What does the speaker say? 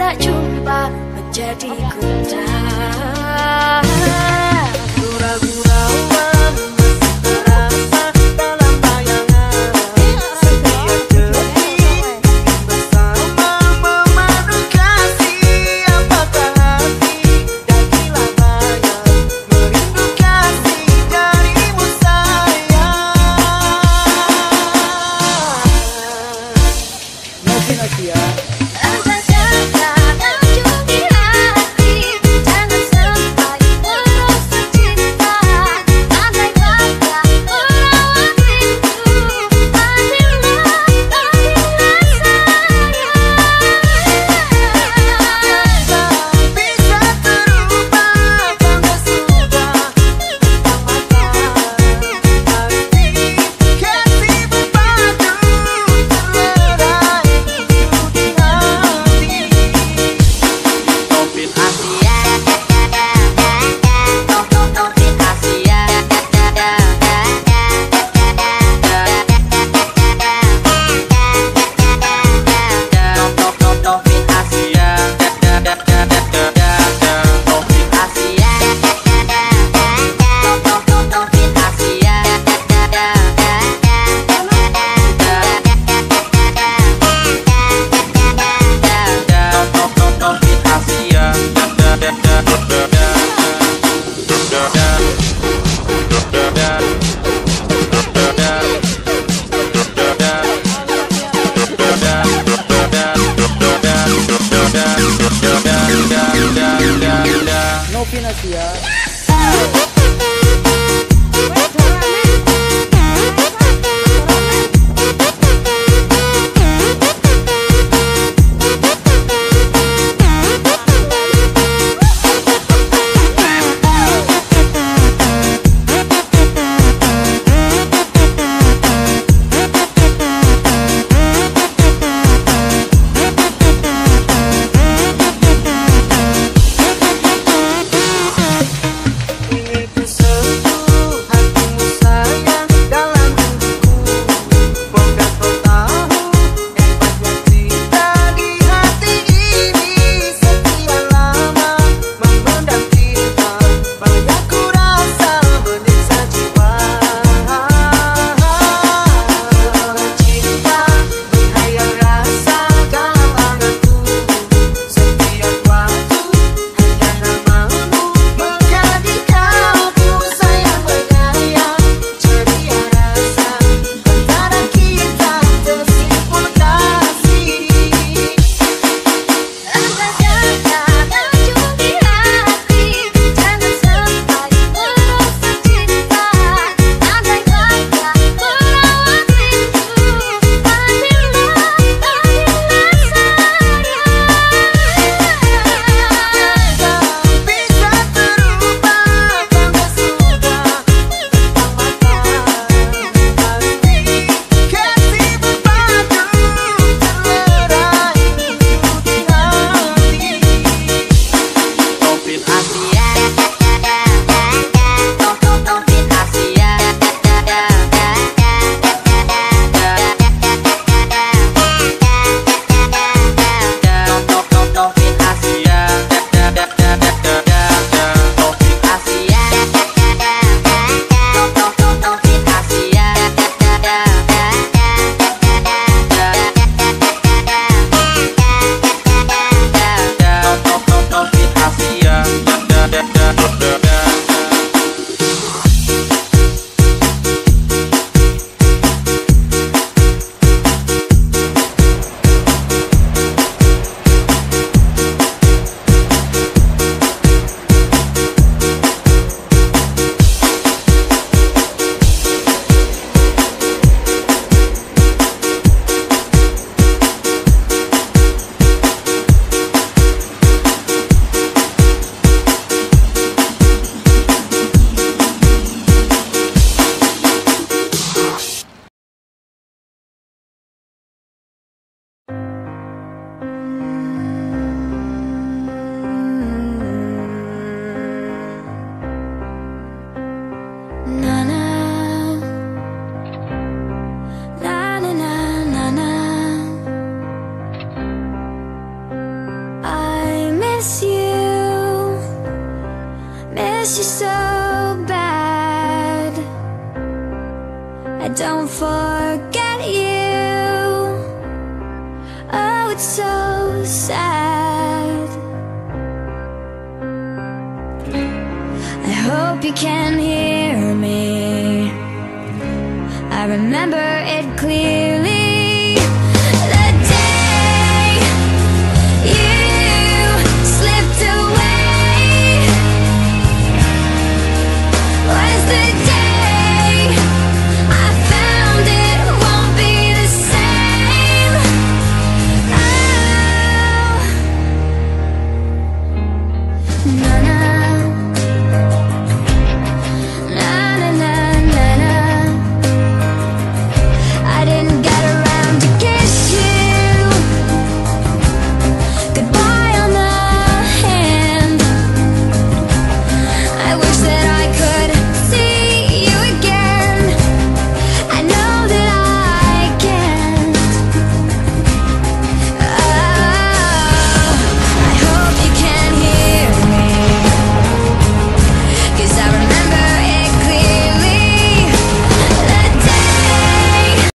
Tak jumpa menjadi gundah यार don't forget you. Oh, it's so sad. I hope you can hear me. I remember it clearly